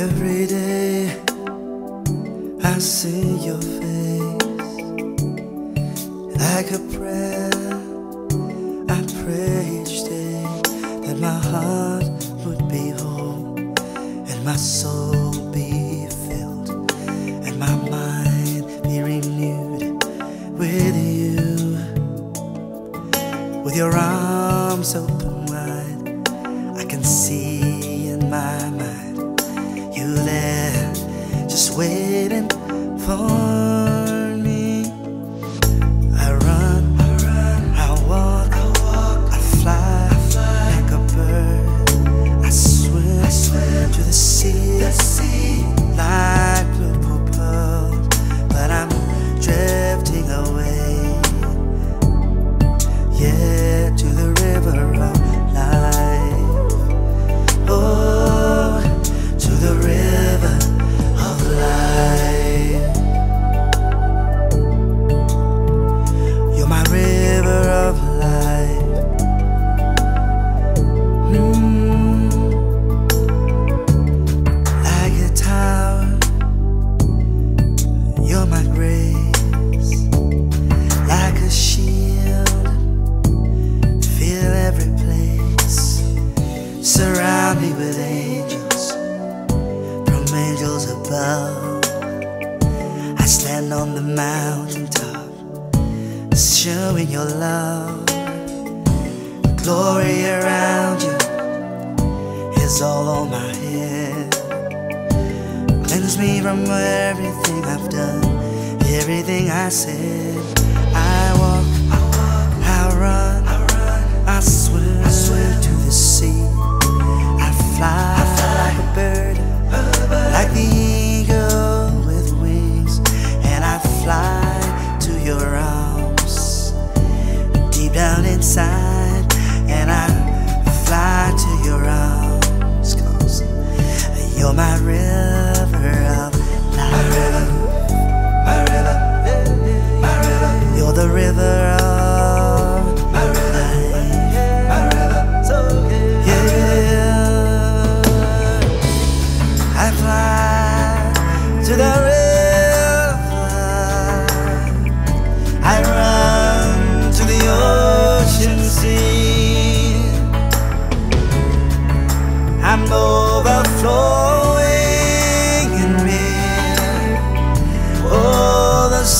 Every day I see your face like a prayer. I pray each day that my heart would be whole and my soul be filled and my mind be renewed with you. With your arms open wide, I can see. Just waiting for me. I run, I run, I walk, I walk, I fly, I fly like a bird. I swim, I swim to the sea, the sea like blue pearls, but I'm drifting away. Yeah, to the river of my grace. Like a shield, fill every place. Surround me with angels, from angels above. I stand on the mountaintop showing your love. Glory around you is all on my head. Cleanse me from everything I've done, everything I said. I walk, I walk, I run, I run, I swim, I to the sea. I fly, I fly like a bird, like the eagle with wings, and I fly to your arms deep down inside, and I fly to your arms, cause you're my river of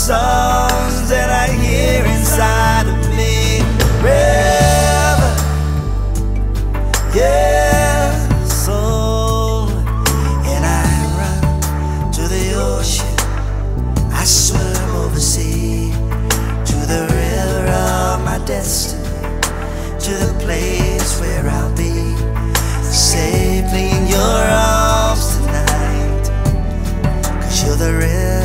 songs that I hear inside of me. River, yeah, soul. And I run to the ocean, I swim over sea, to the river of my destiny, to the place where I'll be safely in your arms tonight. Cause you're the river.